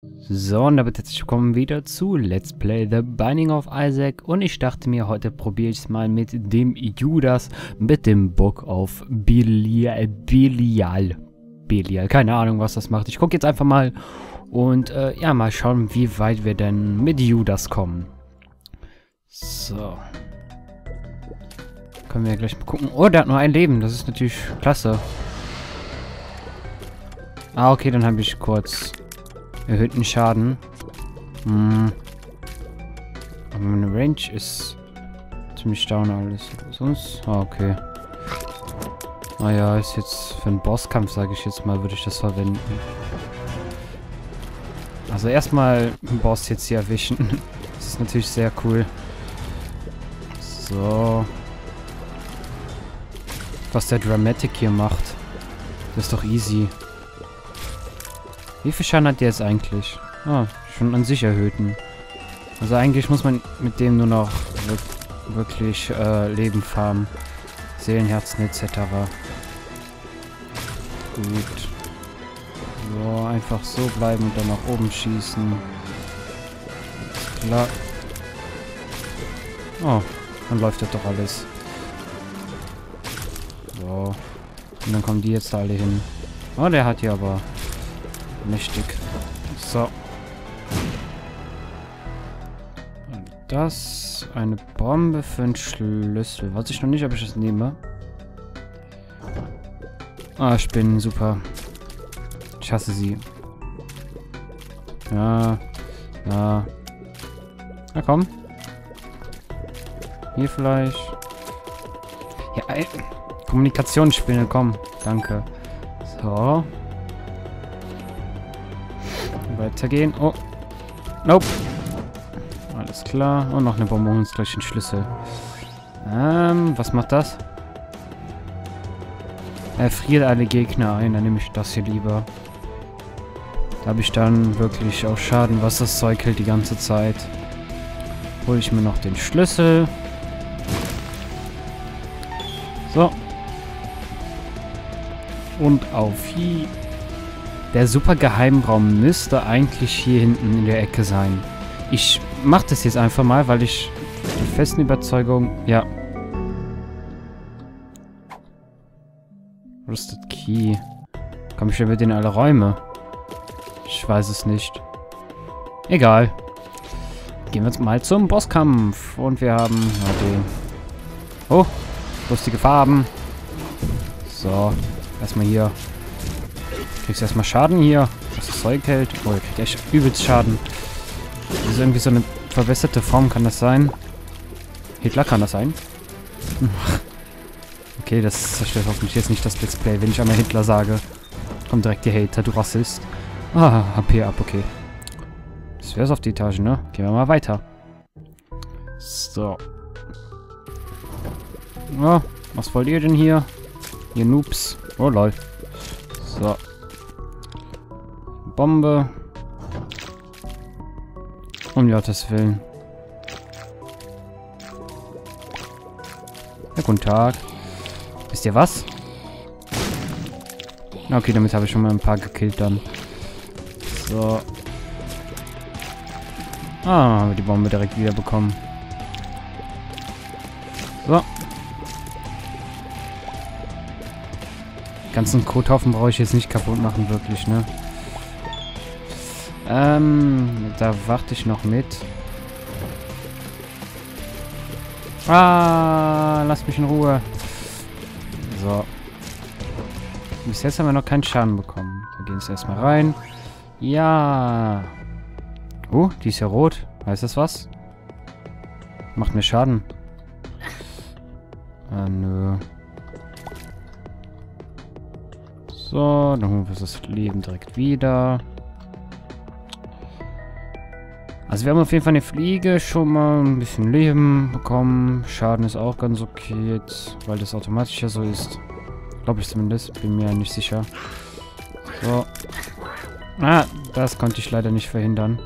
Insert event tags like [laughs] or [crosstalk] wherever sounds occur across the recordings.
So, und damit herzlich willkommen wieder zu Let's Play The Binding of Isaac. Und ich dachte mir, heute probiere ich es mal mit dem Judas, mit dem Book of Belial. Belial. Belial, keine Ahnung, was das macht. Ich gucke jetzt einfach mal und äh, ja, mal schauen, wie weit wir denn mit Judas kommen. So. Können wir gleich mal gucken. Oh, der hat nur ein Leben. Das ist natürlich klasse. Ah, okay, dann habe ich kurz erhöhten Schaden. Hm. Aber meine Range ist ziemlich down alles. Sonst? Ah, okay. Naja, ist jetzt für einen Bosskampf, sage ich jetzt mal, würde ich das verwenden. Also erstmal einen Boss jetzt hier erwischen. [laughs] Das ist natürlich sehr cool. So. Was der Dramatic hier macht. Das ist doch easy. Wie viel Schaden hat der jetzt eigentlich? Ah, schon an sich erhöhten. Also eigentlich muss man mit dem nur noch wirklich äh, Leben farmen. Seelenherzen etc. Gut. So, einfach so bleiben und dann nach oben schießen. Klar. Oh, dann läuft das doch alles. So. Und dann kommen die jetzt alle hin. Oh, der hat hier aber mächtig. So. Und das. Eine Bombe für einen Schlüssel. Weiß ich noch nicht, ob ich das nehme. Ah, Spinnen, super. Ich hasse sie. Ja. Ja. Na komm. Hier vielleicht. Ja. Kommunikationsspinne, komm. Danke. So. Weitergehen. Oh. Nope. Alles klar. Und noch eine Bombe uns gleich den Schlüssel. Ähm, was macht das? Er friert alle Gegner ein. Dann nehme ich das hier lieber. Da habe ich dann wirklich auch Schaden, was das Zeug hält die ganze Zeit. Hole ich mir noch den Schlüssel. So. Und auf hier. Der super Geheimraum müsste eigentlich hier hinten in der Ecke sein. Ich mache das jetzt einfach mal, weil ich die festen Überzeugung... Ja. Rusted Key. Komme ich mit in alle Räume? Ich weiß es nicht. Egal. Gehen wir jetzt mal zum Bosskampf. Und wir haben den... Oh, lustige Farben. So, erstmal hier Kriegst erstmal Schaden hier, was das Zeug hält. Oh, er kriegt echt übelst Schaden. Das ist irgendwie so eine verbesserte Form, kann das sein? Hitler kann das sein? [laughs] okay, das zerstört hoffentlich jetzt nicht das Let's Play, wenn ich einmal Hitler sage. Kommt direkt die Hater, du Rassist. Ah, HP ab, okay. Das wär's auf die Etage, ne? Gehen wir mal weiter. So. Ja, was wollt ihr denn hier? Ihr Noobs. Oh, lol. So. Bombe. Um Gottes Willen. Ja, guten Tag. Wisst ihr was? Okay, damit habe ich schon mal ein paar gekillt dann. So. Ah, haben wir die Bombe direkt wieder bekommen. So. Die ganzen Kothaufen brauche ich jetzt nicht kaputt machen, wirklich, ne? Ähm, da warte ich noch mit. Ah, lass mich in Ruhe. So. Bis jetzt haben wir noch keinen Schaden bekommen. Da gehen wir erstmal rein. Ja. Oh, die ist ja rot. Heißt das was? Macht mir Schaden. Ah, nö. So, dann holen wir das Leben direkt wieder. Also wir haben auf jeden Fall eine Fliege schon mal ein bisschen Leben bekommen. Schaden ist auch ganz okay jetzt, weil das automatisch ja so ist. Glaube ich zumindest, bin mir nicht sicher. So. Ah, das konnte ich leider nicht verhindern.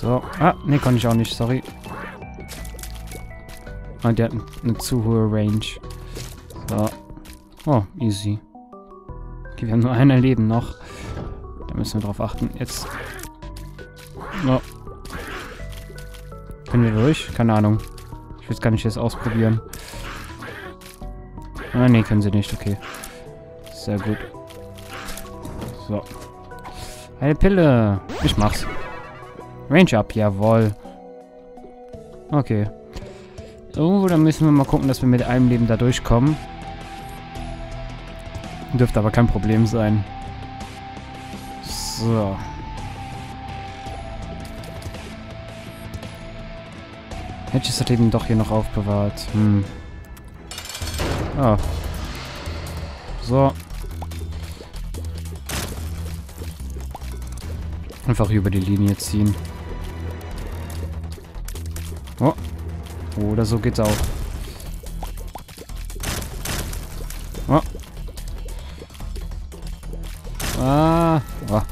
So. Ah, ne, konnte ich auch nicht, sorry. Ah, der hat eine zu hohe Range. So. Oh, easy. Okay, wir haben nur ein Leben noch. Da müssen wir drauf achten. Jetzt. No. Können wir durch? Keine Ahnung. Ich will es gar nicht jetzt ausprobieren. Ah, nee, können sie nicht. Okay. Sehr gut. So. Eine Pille. Ich mach's. Range up, jawohl. Okay. Oh, dann müssen wir mal gucken, dass wir mit einem Leben da durchkommen. Dürfte aber kein Problem sein. So. Hätte ich das Leben doch hier noch aufbewahrt. Hm. Ah. So. Einfach über die Linie ziehen. Oh. Oder so geht's auch. Oh. Ah. Oh.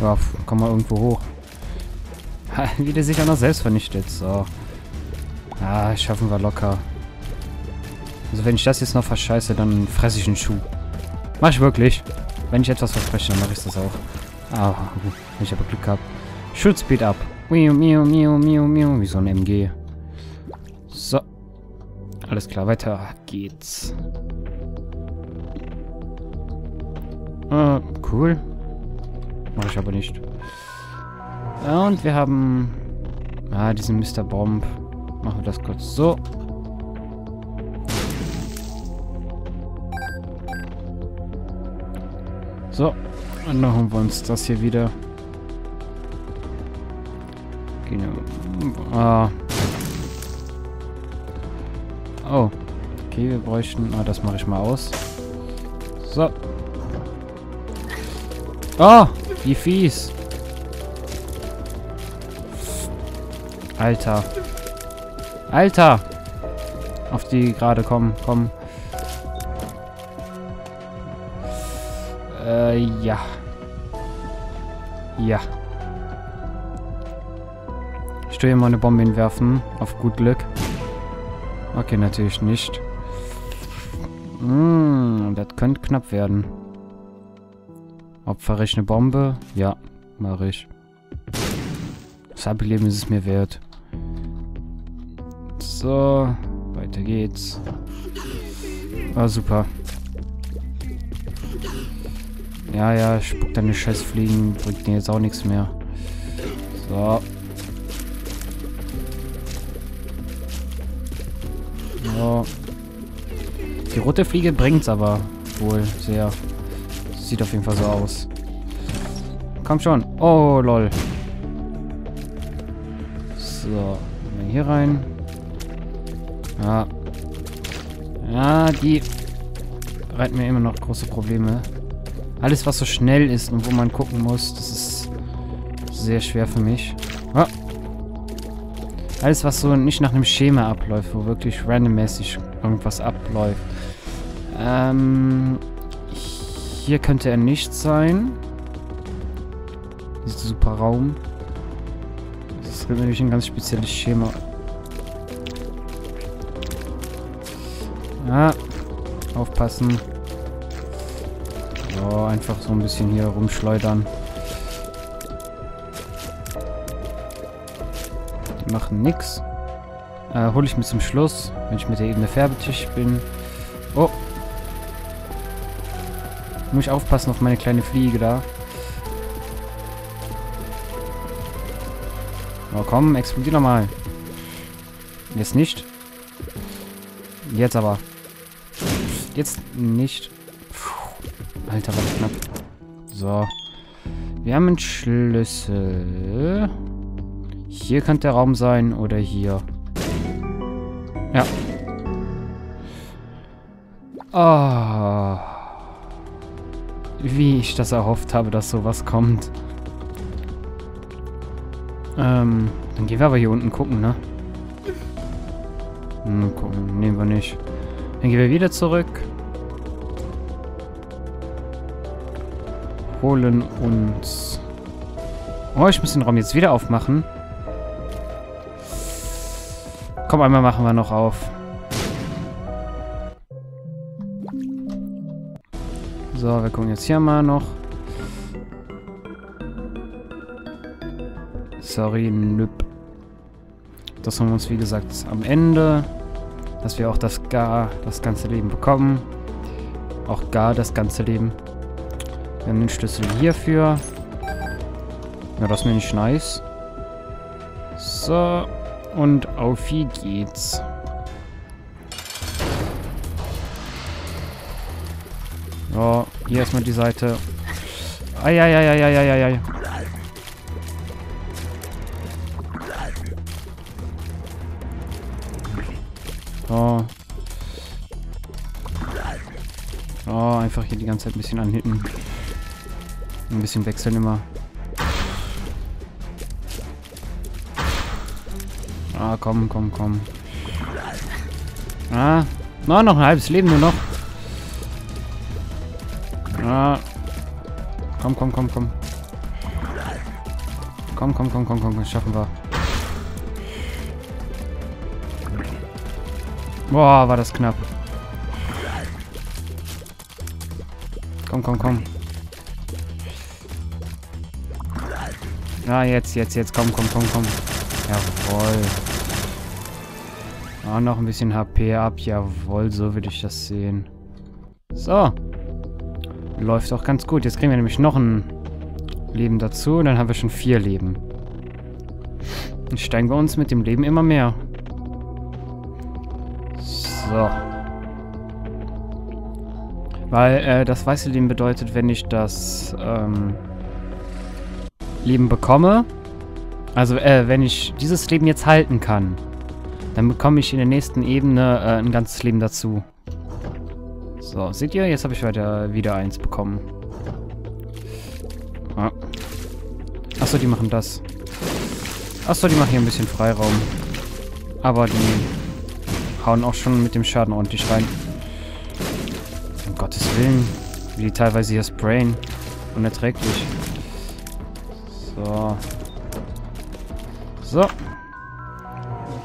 Ja, komm mal irgendwo hoch. [laughs] Wie der sich auch noch selbst vernichtet. So. Ah, schaffen wir locker. Also wenn ich das jetzt noch verscheiße, dann fresse ich einen Schuh. Mach ich wirklich. Wenn ich etwas verspreche, dann mache ich das auch. Ah, ich habe Glück gehabt. Schutzspeed ab. Miu, miu, miu, miu, miu. Wie so ein MG. So. Alles klar, weiter geht's. Äh, cool. Mache ich aber nicht. Und wir haben... Ah, diesen Mr. Bomb. Machen wir das kurz so. So. Und dann holen wir uns das hier wieder. Genau. Ah. Oh. Okay, wir bräuchten... Ah, das mache ich mal aus. So. Oh, wie fies. Alter. Alter. Auf die gerade kommen, kommen. Äh, ja. Ja. Ich tue hier mal eine Bombe hinwerfen. Auf gut Glück. Okay, natürlich nicht. Hm, das könnte knapp werden. Opfere ich eine Bombe? Ja, mache ich. Das Ableben ist es mir wert. So, weiter geht's. Ah, super. Ja, ja, spuck deine Scheißfliegen. Bringt dir jetzt auch nichts mehr. So. So. Die rote Fliege bringt's aber wohl sehr. Sieht auf jeden Fall so aus. Komm schon. Oh, lol. So. Hier rein. Ja. Ja, die bereiten mir immer noch große Probleme. Alles, was so schnell ist und wo man gucken muss, das ist sehr schwer für mich. Oh. Alles, was so nicht nach einem Schema abläuft, wo wirklich randommäßig irgendwas abläuft. Ähm, hier könnte er nicht sein. Dieser super Raum. Das ist nämlich ein ganz spezielles Schema. Ja, aufpassen. So, einfach so ein bisschen hier rumschleudern. Die machen nix. Äh, hole ich mir zum Schluss, wenn ich mit der Ebene fertig bin. Oh. Muss ich aufpassen auf meine kleine Fliege da. Oh, komm, explodier nochmal. Jetzt nicht. Jetzt aber. Jetzt nicht. Alter, war knapp. So. Wir haben einen Schlüssel. Hier könnte der Raum sein oder hier. Ja. Oh. Wie ich das erhofft habe, dass sowas kommt. Ähm, dann gehen wir aber hier unten gucken, ne? Hm, gucken, nehmen wir nicht. Dann gehen wir wieder zurück. Holen uns... Oh, ich muss den Raum jetzt wieder aufmachen. Komm, einmal machen wir noch auf. So, wir gucken jetzt hier mal noch. Sorry, nüpp. Das haben wir uns, wie gesagt, am Ende. Dass wir auch das gar, das ganze Leben bekommen. Auch gar das ganze Leben. Wir haben den Schlüssel hierfür. Ja, das nenne ich nice. So. Und auf wie geht's. So, hier erstmal die Seite. Eieieiei. So. Oh, einfach hier die ganze Zeit ein bisschen anhitten. Ein bisschen wechseln immer. Ah, komm, komm, komm. Ah, no, noch ein halbes Leben nur noch. Ah. Komm, komm, komm, komm. Komm, komm, komm, komm, komm, schaffen wir. Boah, war das knapp. Komm, komm, komm. Ah, jetzt, jetzt, jetzt. Komm, komm, komm, komm. Jawohl. Ah, noch ein bisschen HP ab. Jawohl, so würde ich das sehen. So. Läuft auch ganz gut. Jetzt kriegen wir nämlich noch ein Leben dazu. Und dann haben wir schon vier Leben. Dann steigen wir uns mit dem Leben immer mehr. So. Weil äh, das weiße Leben bedeutet, wenn ich das ähm, Leben bekomme, also äh, wenn ich dieses Leben jetzt halten kann, dann bekomme ich in der nächsten Ebene äh, ein ganzes Leben dazu. So, seht ihr? Jetzt habe ich weiter wieder eins bekommen. Ah. Achso, die machen das. Achso, die machen hier ein bisschen Freiraum. Aber die hauen auch schon mit dem Schaden ordentlich rein. Um Gottes Willen. Wie die teilweise hier sprayen. Unerträglich. So. So.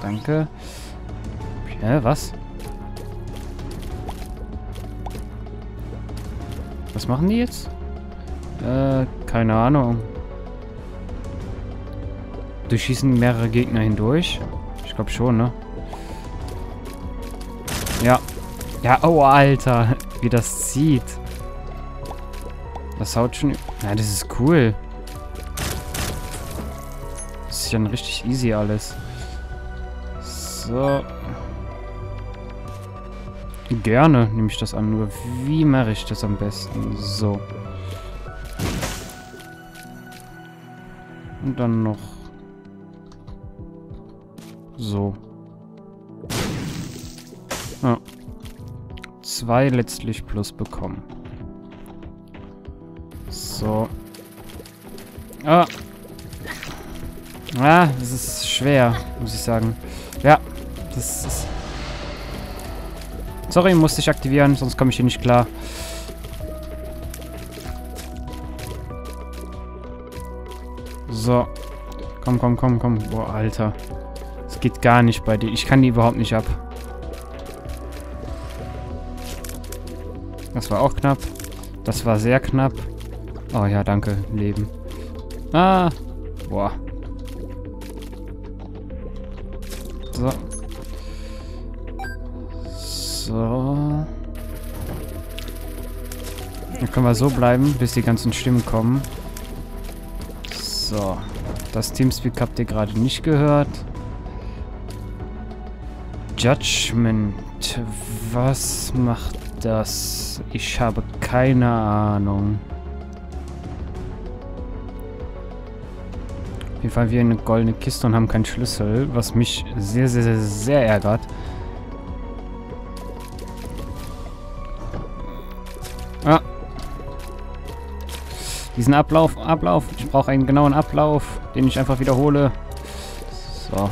Danke. Hä, was? Was machen die jetzt? Äh, keine Ahnung. Durchschießen mehrere Gegner hindurch? Ich glaube schon, ne? Ja. Ja, oh, Alter. [laughs] Wie das zieht. Das haut schon... Ja, das ist cool. Das ist ja richtig easy alles. So. Gerne nehme ich das an, nur wie mache ich das am besten? So. Und dann noch so. Ja. Zwei letztlich plus bekommen. So. Ah. Ah, das ist schwer, muss ich sagen. Ja, das ist Sorry, musste ich aktivieren, sonst komme ich hier nicht klar. So. Komm, komm, komm, komm. Boah, Alter. Es geht gar nicht bei dir. Ich kann die überhaupt nicht ab. Das war auch knapp. Das war sehr knapp. Oh ja, danke, Leben. Ah. Boah. So. So. Dann können wir so bleiben, bis die ganzen Stimmen kommen. So. Das Teamspeak habt ihr gerade nicht gehört. Judgment. Was macht das? Ich habe keine Ahnung. Auf jeden Fall wir eine goldene Kiste und haben keinen Schlüssel, was mich sehr, sehr, sehr, sehr ärgert. Diesen Ablauf, Ablauf. Ich brauche einen genauen Ablauf, den ich einfach wiederhole. So.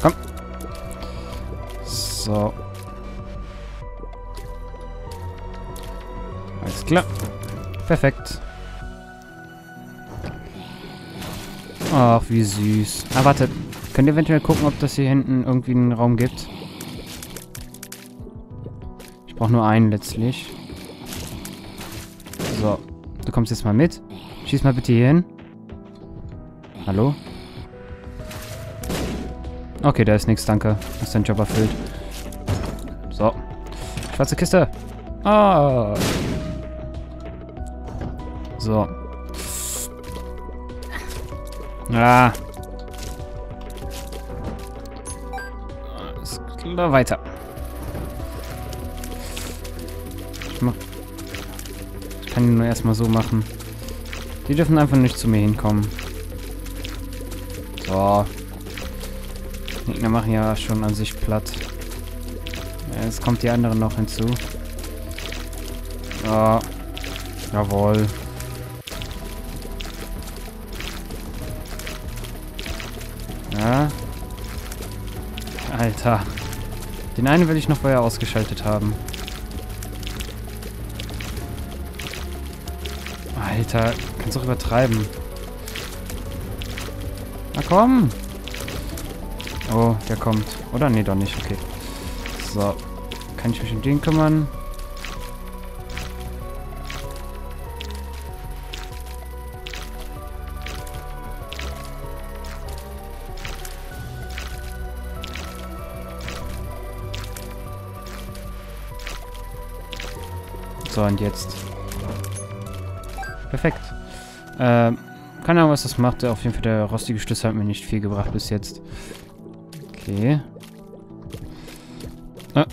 Komm. So. Klar. Perfekt. Ach, wie süß. Ah, warte. Könnt ihr eventuell gucken, ob das hier hinten irgendwie einen Raum gibt? Ich brauche nur einen letztlich. So. Du kommst jetzt mal mit. Schieß mal bitte hier hin. Hallo? Okay, da ist nichts, danke. Hast deinen Job erfüllt. So. Schwarze Kiste. Ah. So. Ah. Alles klar, weiter. Ich kann ihn nur erstmal so machen. Die dürfen einfach nicht zu mir hinkommen. So. Die Gegner machen ja schon an sich platt. Jetzt kommt die andere noch hinzu. Ja. Jawohl. Ja. Alter. Den einen will ich noch vorher ausgeschaltet haben. Alter, kannst doch übertreiben. Na komm. Oh, der kommt. Oder? Nee, doch nicht. Okay. So. Kann ich mich um den kümmern? So, und jetzt. Perfekt. Ähm, keine Ahnung, was das macht. Auf jeden Fall der rostige Schlüssel hat mir nicht viel gebracht bis jetzt. Okay. Ah.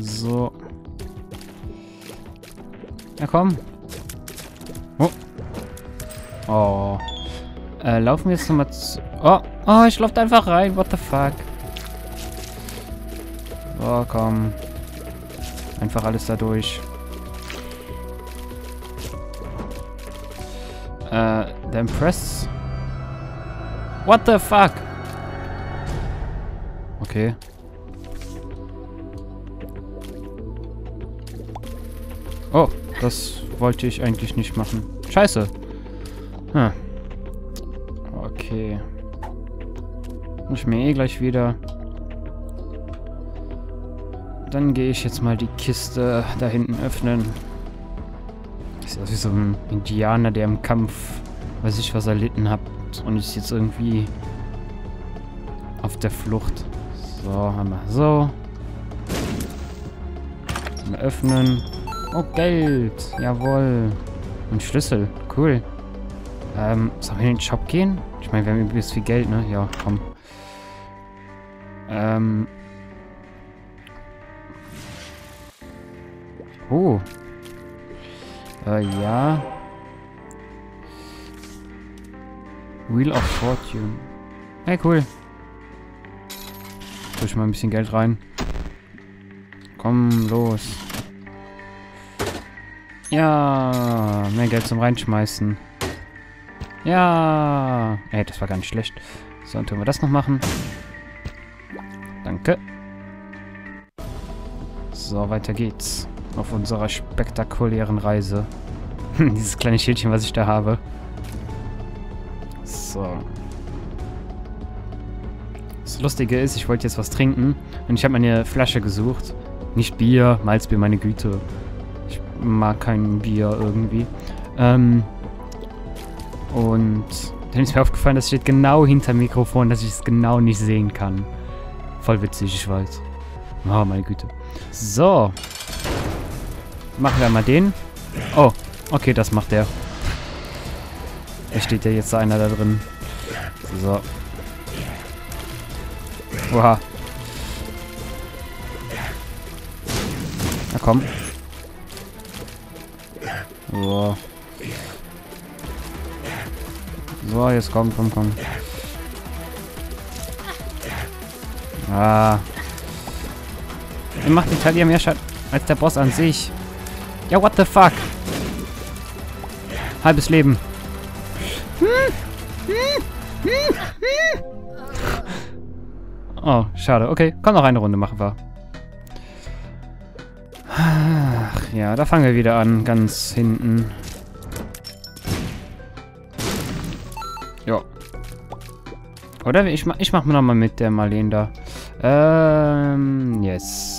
So. Ja, komm. Oh. Oh. Äh, laufen wir jetzt nochmal zu... Oh, oh, ich laufe einfach rein. What the fuck? Oh, komm. Einfach alles da durch. Äh, der Impress. What the fuck? Okay. Oh, das wollte ich eigentlich nicht machen. Scheiße. Hm. Okay. Muss ich mir eh gleich wieder... Dann gehe ich jetzt mal die Kiste da hinten öffnen. Das ist ja wie so ein Indianer, der im Kampf, weiß ich was, erlitten hat und ist jetzt irgendwie auf der Flucht. So, haben wir so. Mal öffnen. Oh, Geld. Jawohl. Und Schlüssel. Cool. Ähm, sollen wir in den Shop gehen? Ich meine, wir haben übrigens viel Geld, ne? Ja, komm. Ähm, Oh. Äh, ja. Wheel of Fortune. Hey, cool. Tue ich mal ein bisschen Geld rein. Komm, los. Ja, mehr Geld zum Reinschmeißen. Ja. Ey, das war gar nicht schlecht. So, dann tun wir das noch machen. Danke. So, weiter geht's auf unserer spektakulären Reise. [laughs] Dieses kleine Schildchen, was ich da habe. So. Das Lustige ist, ich wollte jetzt was trinken und ich habe meine Flasche gesucht. Nicht Bier, Malzbier, meine Güte. Ich mag kein Bier irgendwie. Ähm, und dann ist mir aufgefallen, das steht genau hinter dem Mikrofon, dass ich es genau nicht sehen kann. Voll witzig, ich weiß. Oh, meine Güte. So. Machen wir mal den. Oh, okay, das macht der. Da steht ja jetzt einer da drin. So. Oha. Na komm. So. So, jetzt komm, komm, komm. Ah. Ihr macht Italien mehr Schaden als der Boss an sich. Ja, what the fuck? Halbes Leben. Oh, schade. Okay, komm noch eine Runde machen wir. Ach ja, da fangen wir wieder an, ganz hinten. Ja. Oder ich mach, ich mach mal nochmal mit der Marlene da. Ähm, yes.